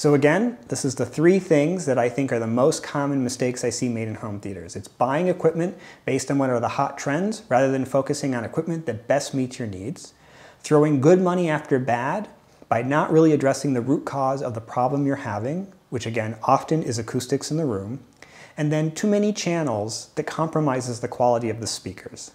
So again, this is the three things that I think are the most common mistakes I see made in home theaters. It's buying equipment based on what are the hot trends rather than focusing on equipment that best meets your needs. Throwing good money after bad by not really addressing the root cause of the problem you're having, which again often is acoustics in the room. And then too many channels that compromises the quality of the speakers.